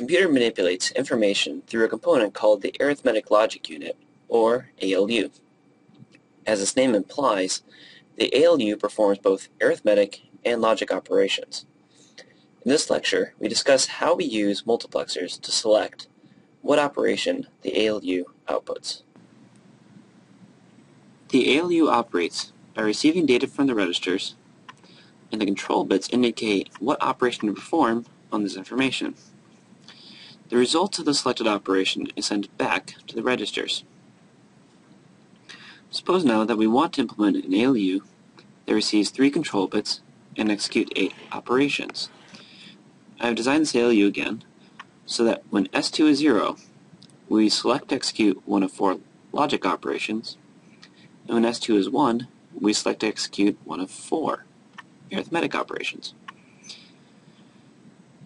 computer manipulates information through a component called the arithmetic logic unit, or ALU. As its name implies, the ALU performs both arithmetic and logic operations. In this lecture, we discuss how we use multiplexers to select what operation the ALU outputs. The ALU operates by receiving data from the registers, and the control bits indicate what operation to perform on this information. The results of the selected operation is sent back to the registers. Suppose now that we want to implement an ALU that receives three control bits and execute eight operations. I have designed this ALU again so that when S2 is 0, we select execute one of four logic operations, and when S2 is 1, we select to execute one of four arithmetic operations.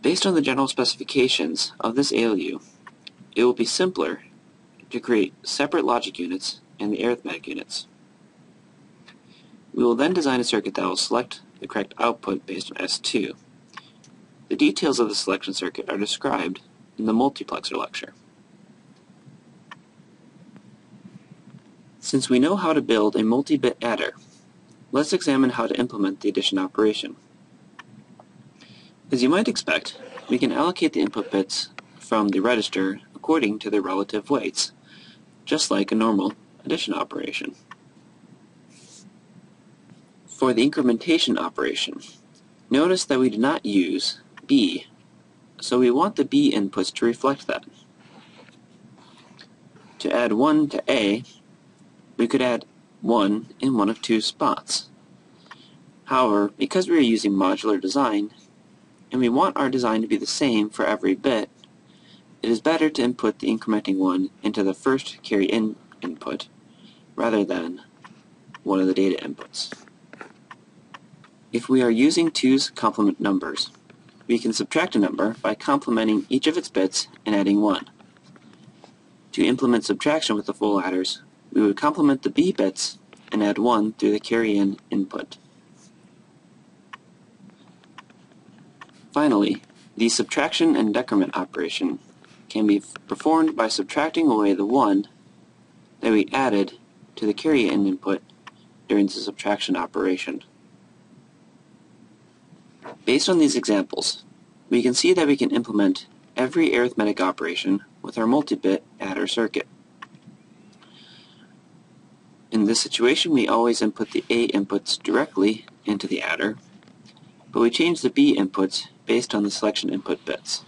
Based on the general specifications of this ALU, it will be simpler to create separate logic units and the arithmetic units. We will then design a circuit that will select the correct output based on S2. The details of the selection circuit are described in the multiplexer lecture. Since we know how to build a multi-bit adder, let's examine how to implement the addition operation. As you might expect, we can allocate the input bits from the register according to their relative weights, just like a normal addition operation. For the incrementation operation, notice that we do not use B, so we want the B inputs to reflect that. To add 1 to A, we could add 1 in one of two spots. However, because we are using modular design, and we want our design to be the same for every bit, it is better to input the incrementing one into the first carry in input rather than one of the data inputs. If we are using 2's complement numbers, we can subtract a number by complementing each of its bits and adding 1. To implement subtraction with the full adders, we would complement the b bits and add 1 through the carry-in input. Finally, the subtraction and decrement operation can be performed by subtracting away the 1 that we added to the carry-in input during the subtraction operation. Based on these examples, we can see that we can implement every arithmetic operation with our multi-bit adder circuit. In this situation, we always input the A inputs directly into the adder, but we change the B inputs based on the selection input bits.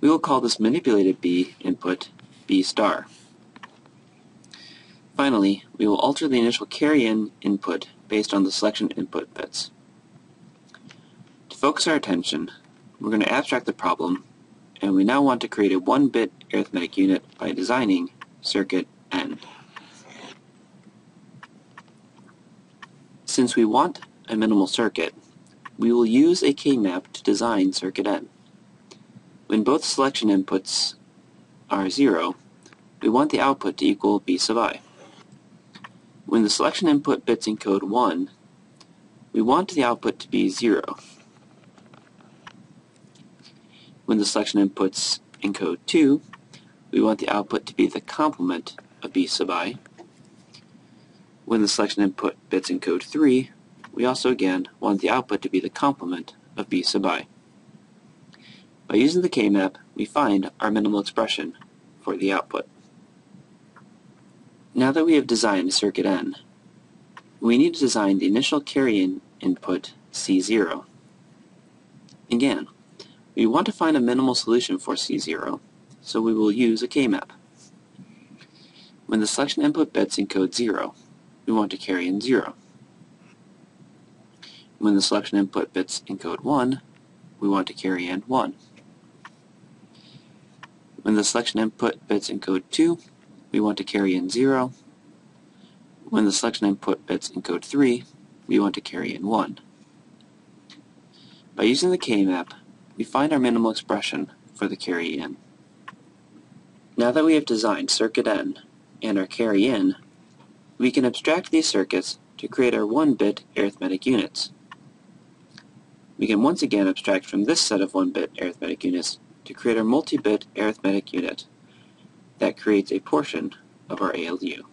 We will call this manipulated B input B star. Finally, we will alter the initial carry-in input based on the selection input bits. To focus our attention, we're going to abstract the problem, and we now want to create a 1-bit arithmetic unit by designing circuit N. Since we want a minimal circuit, we will use a K-map to design circuit N. When both selection inputs are 0, we want the output to equal B sub i. When the selection input bits encode 1, we want the output to be 0. When the selection inputs encode 2, we want the output to be the complement of B sub i. When the selection input bits encode 3, we also again want the output to be the complement of b sub i. By using the k-map, we find our minimal expression for the output. Now that we have designed circuit N, we need to design the initial carry-in input C0. Again, we want to find a minimal solution for C0, so we will use a k-map. When the selection input bits encode 0, we want to carry in 0. When the selection input bits encode 1, we want to carry in 1. When the selection input bits encode 2, we want to carry in 0. When the selection input bits encode 3, we want to carry in 1. By using the k-map, we find our minimal expression for the carry-in. Now that we have designed circuit N and our carry-in, we can abstract these circuits to create our 1-bit arithmetic units we can once again abstract from this set of 1-bit arithmetic units to create our multi-bit arithmetic unit that creates a portion of our ALU.